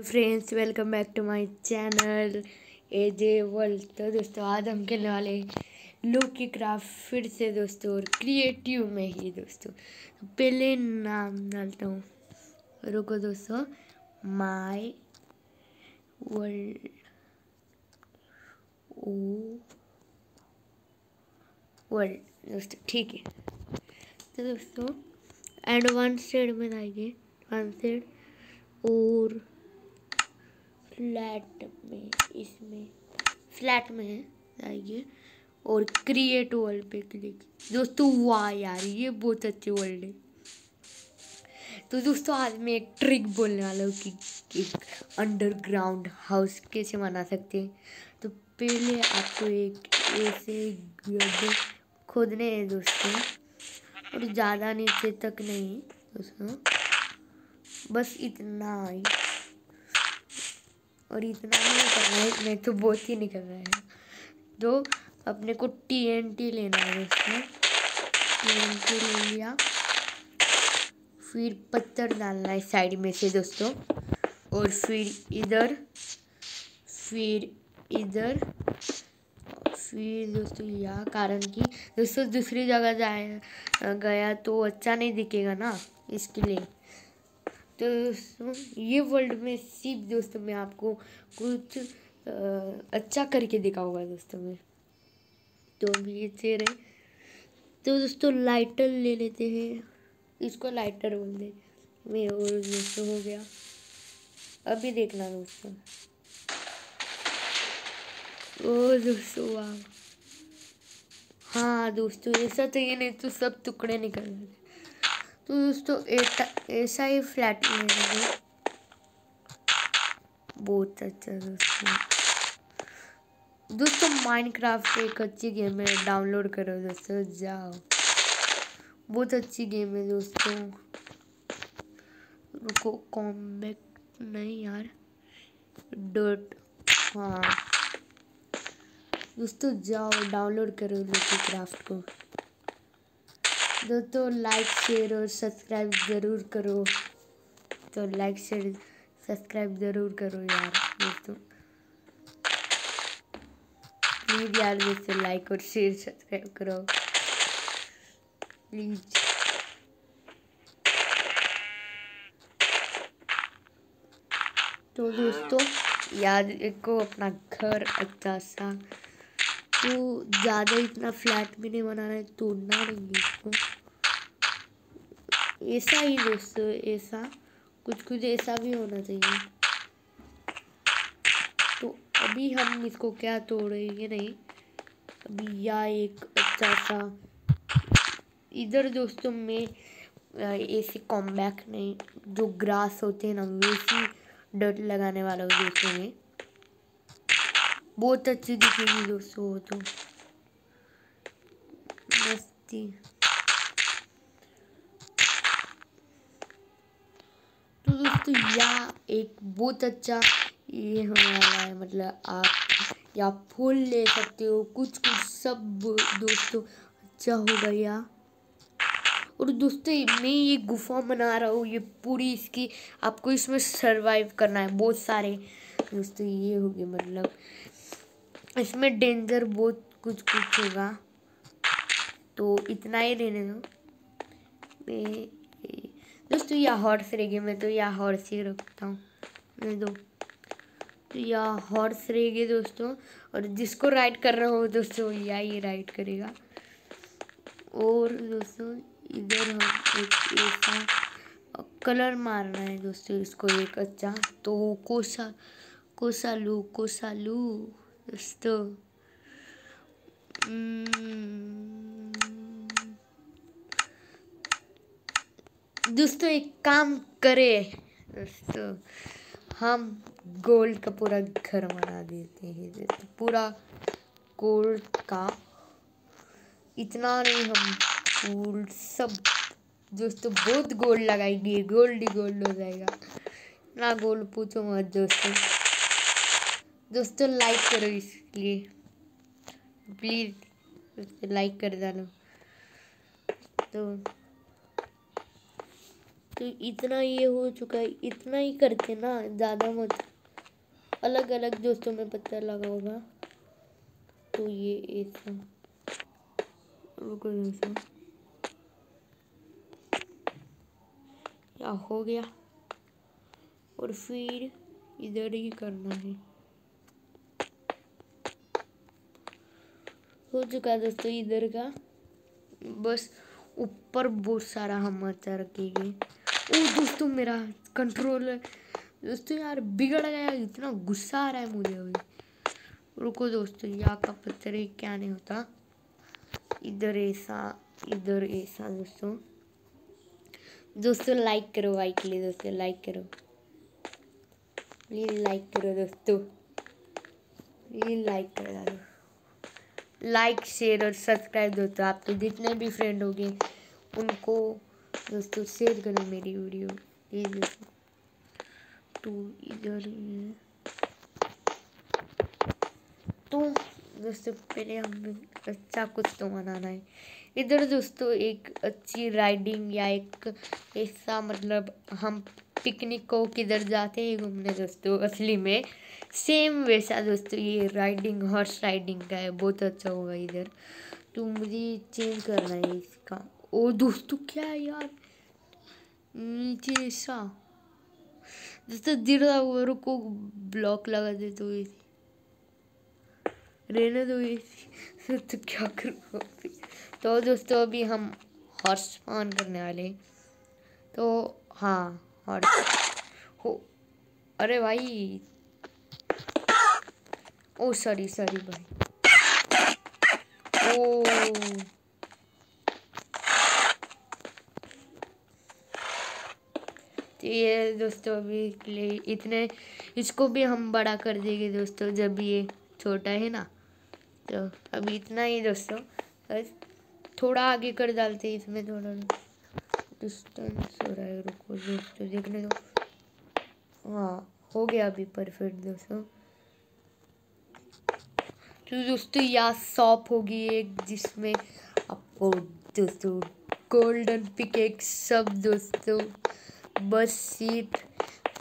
Friends welcome back to my channel A J world तो दोस्तों, आज हम खेलने वाले लुक की क्राफ्ट फिर से दोस्तों, और क्रिएटिव में ही दोस्तों। तो पहले नाम डालता हूँ। रुको दोस्तों। माय वर्ल्ड ओ वर्ल्ड दोस्तों, ठीक है। तो दोस्तों एडवांस में आएँगे एडवांस और फ्लैट में, इसमें। फ्लैट में है आइए और क्रिएट वर्ल्ड पे क्लिक दोस्तों, वाह यार, ये बहुत अच्छी वर्ल्ड है। तो दोस्तों, आज मैं एक ट्रिक बोलने वाला हूँ कि एक अंडरग्राउंड हाउस कैसे बना सकते हैं। तो पहले आपको एक ऐसे गड्ढे खोदने हैं दोस्तों। और ज़्यादा नीचे तक नहीं, दोस्तों। बस इतना ही। और इतना नहीं करना है नहीं तो बहुत ही निकल रहा है। तो अपने को टी एन टी लेना है उसमें टी एन टी ले लिया। फिर पत्थर डालना है साइड में से दोस्तों। और फिर इधर फिर इधर, फिर दोस्तों यह, कारण कि दोस्तों दूसरी जगह जाए, गया तो अच्छा नहीं दिखेगा ना, इसके लिए। तो दोस्तों ये वर्ल्ड में सिर्फ़ दोस्तों मैं आपको कुछ अच्छा करके दिखाऊँगा दोस्तों में। तो अभी ये चेहरे तो दोस्तों लाइटर ले लेते हैं। इसको लाइटर बोल दे मैं और दोस्तों हो गया। अभी देखना दोस्तों। ओ दोस्तों, वाह। हाँ दोस्तों, ऐसा चाहिए नहीं तो सब टुकड़े निकल जाते। तो दोस्तों, ऐसा ही फ्लैट मिलेगा बहुत अच्छा दोस्तों। दोस्तों माइनक्राफ्ट एक अच्छी गेम है डाउनलोड करो दोस्तों, जाओ। बहुत अच्छी गेम है दोस्तों। रुको कॉम्बैक्ट नहीं यार। डॉट हाँ दोस्तों, जाओ डाउनलोड करो लोकी क्राफ्ट को। दोस्तों लाइक शेयर और सब्सक्राइब ज़रूर करो। तो लाइक शेयर सब्सक्राइब ज़रूर करो यार, दोस्तों। प्लीज़ यार दोस्तों लाइक और शेयर सब्सक्राइब करो। प्लीज़ तो दोस्तों याद को अपना घर अच्छा सा। तो ज़्यादा इतना फ्लैट भी नहीं बनाना है, तोड़ना नहीं इसको। ऐसा ही दोस्तों, ऐसा कुछ कुछ ऐसा भी होना चाहिए। तो अभी हम इसको क्या तोड़ेंगे नहीं? अभी या एक अच्छा सा। इधर दोस्तों में ऐसे कॉम्बैक नहीं, जो ग्रास होते हैं ना, वैसी डट लगाने वाला दोस्तों में। बहुत अच्छी दिखेगी दोस्तों वो तो। मस्ती। तो दोस्तों या एक बहुत अच्छा ये होने वाला है मतलब आप या फूल ले सकते हो कुछ कुछ सब दोस्तों अच्छा हो गया और दोस्तों, मैं ये गुफा बना रहा हूँ, ये पूरी इसकी आपको इसमें सरवाइव करना है, बहुत सारे दोस्तों, ये हो गए मतलब। इसमें डेंजर बहुत कुछ कुछ होगा तो इतना ही लेने दो। मैं दोस्तों या हॉर्स रहेगी मैं तो या हॉर्स ही रखता हूँ। मैं दो तो या हॉर्स रहेगी दोस्तों, और जिसको राइड कर रहा हो दोस्तों या ही राइड करेगा। और दोस्तों, इधर हम एक ऐसा कलर मारना है दोस्तों, इसको एक अच्छा। तो कोसा कोसा लू कोसा लू दोस्तों एक काम करे। दोस्तों हम गोल्ड का पूरा घर बना देते हैं। पूरा गोल्ड का इतना नहीं, हम फूल सब दोस्तों बहुत गोल्ड लगाएँगे। गोल्ड ही गोल्ड हो जाएगा। ना गोल्ड पूछो मत दोस्तों। दोस्तों लाइक करो इसलिए। प्लीज़ लाइक कर डालो। तो तो इतना ये हो चुका है, इतना ही करते ना ज़्यादा मत। अलग अलग दोस्तों में पता लगा होगा। तो ये ऐसा या हो गया। और फिर इधर ही करना है। हो चुका है दोस्तों इधर का। बस ऊपर बहुत सारा हम मचा रखेंगे। ओ दोस्तों, मेरा कंट्रोल दोस्तों यार, बिगड़ गया इतना गुस्सा आ रहा है मुझे अभी। रुको दोस्तों, यहाँ का पत्थर क्या नहीं होता। इधर ऐसा इधर ऐसा दोस्तों। दोस्तों लाइक करो भाई के लिए, दोस्तों लाइक करो। प्लीज़ लाइक करो दोस्तों। प्लीज़ लाइक कर डालो लाइक शेयर और सब्सक्राइब दोस्तों। आपके जितने भी फ्रेंड होंगे, उनको दोस्तों, शेयर करो मेरी वीडियो। ये दोस्तों तो इधर तो दोस्तों, पहले हमें अच्छा कुछ तो बनाना है। इधर दोस्तों, एक अच्छी राइडिंग या एक ऐसा मतलब हम पिकनिक को किधर जाते हैं घूमने दोस्तों, असली में। सेम वैसा दोस्तों, ये राइडिंग, हॉर्स राइडिंग का है। बहुत अच्छा होगा इधर। तो मुझे चेंज करना है इसका। ओ दोस्तों क्या है यार नीचे ऐसा दोस्तों धीरे रुको ब्लॉक लगा दे तो ऐसे रहने दो ऐसी तो क्या करूँ तो दोस्तों अभी हम हॉर्स ऑन करने वाले तो हाँ हॉर्स हो अरे भाई ओ सॉरी सॉरी भाई ओ तो ये दोस्तों अभी के लिए इतने, इसको भी हम बड़ा कर देंगे दोस्तों, जब ये छोटा है ना। तो अभी इतना ही दोस्तों, बस थोड़ा आगे कर डालते हैं इसमें थोड़ा। डिस्टेंस हो रहा है, रुको दोस्तों, देखने दो। हाँ हो गया अभी परफेक्ट दोस्तों। तो दोस्तों, यहाँ सॉप होगी एक, जिसमें आपको दोस्तों गोल्डन पिक सब दोस्तों। बस सीट,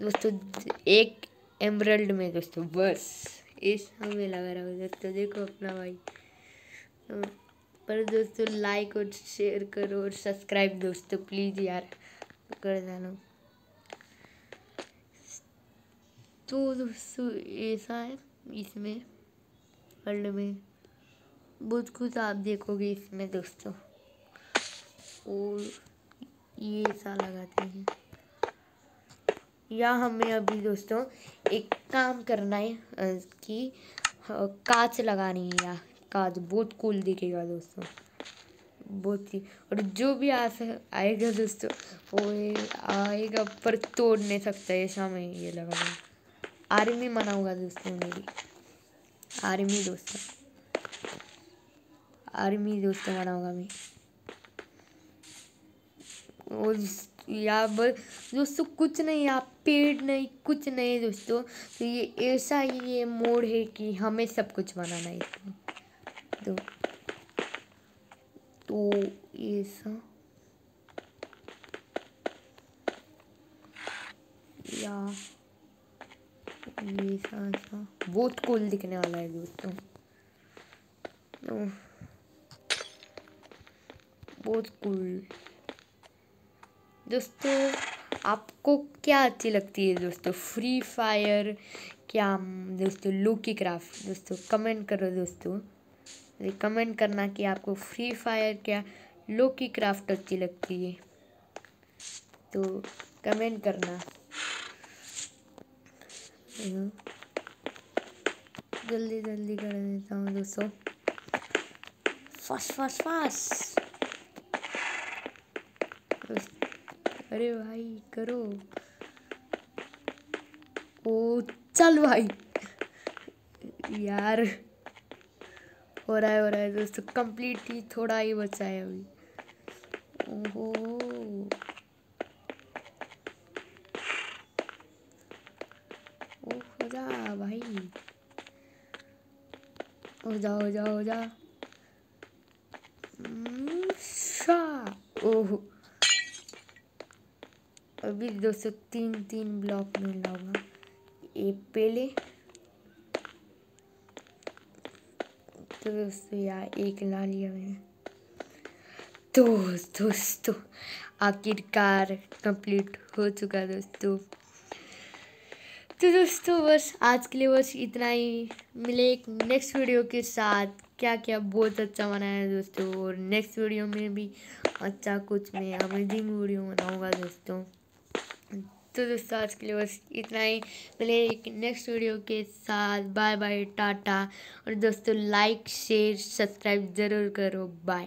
दोस्तों, एक एमरल्ड में, दोस्तों, बस। इस हमें लगा रहा है, दोस्तों, देखो अपना भाई। पर दोस्तों लाइक और शेयर करो और सब्सक्राइब दोस्तों प्लीज़ यार, कर देना। तो दोस्तों, ऐसा है इसमें वर्ल्ड में। बहुत कुछ आप देखोगे इसमें, दोस्तों। और ये ऐसा लगाते हैं। या हमें अभी दोस्तों एक काम करना है कि कांच लगानी है या काज बहुत कूल दिखेगा दोस्तों। बहुत ही, और जो भी आ आएगा दोस्तों, वो आएगा पर तोड़ नहीं सकता ऐसा मैं ये लगा आर्मी मनाऊँगा दोस्तों मेरी। आर्मी दोस्तों। आर्मी दोस्तों मनाऊँगा मैं और यहाँ पर दोस्तों, कुछ नहीं यहाँ पेड़ नहीं, कुछ नहीं दोस्तों। तो ये, ऐसा ही ये मोड़ है कि हमें सब कुछ बनाना है। दो तो ऐसा। या ये सा बहुत कूल दिखने वाला है दोस्तों। तो बहुत कूल दोस्तों, आपको क्या अच्छी लगती है दोस्तों? फ्री फायर क्या, दोस्तों लूकी क्राफ्ट दोस्तों कमेंट करो दोस्तों। कमेंट करना कि आपको फ्री फायर क्या लो की क्राफ्ट अच्छी लगती है। तो कमेंट करना। जल्दी जल्दी कर देता हूँ दोस्तों। फास्ट फास्ट फास्ट अरे भाई करो। ओ चल भाई। यार हो रहा है हो रहा है दोस्तों। कंप्लीट ही थोड़ा ही बचा है अभी। ओहो। ओ हो जा भाई। हो जा हो जा हो जा। हम्म, ओह। अभी दोस्तों तीन तीन ब्लॉक में लाऊँगा ये पहले तो दोस्तों यार एक ला लिया मैंने तो दोस्तों, आखिरकार कंप्लीट हो चुका दोस्तों। तो दोस्तों, बस आज के लिए बस इतना ही। मिले एक नेक्स्ट वीडियो के साथ। क्या क्या बहुत अच्छा बनाया है दोस्तों। और नेक्स्ट वीडियो में भी अच्छा कुछ मैं अमेजिंग वीडियो बनाऊँगा दोस्तों। तो दोस्तों, आज के लिए बस इतना ही। मिले एक नेक्स्ट वीडियो के साथ। बाय बाय टाटा और दोस्तों लाइक शेयर सब्सक्राइब ज़रूर करो। बाय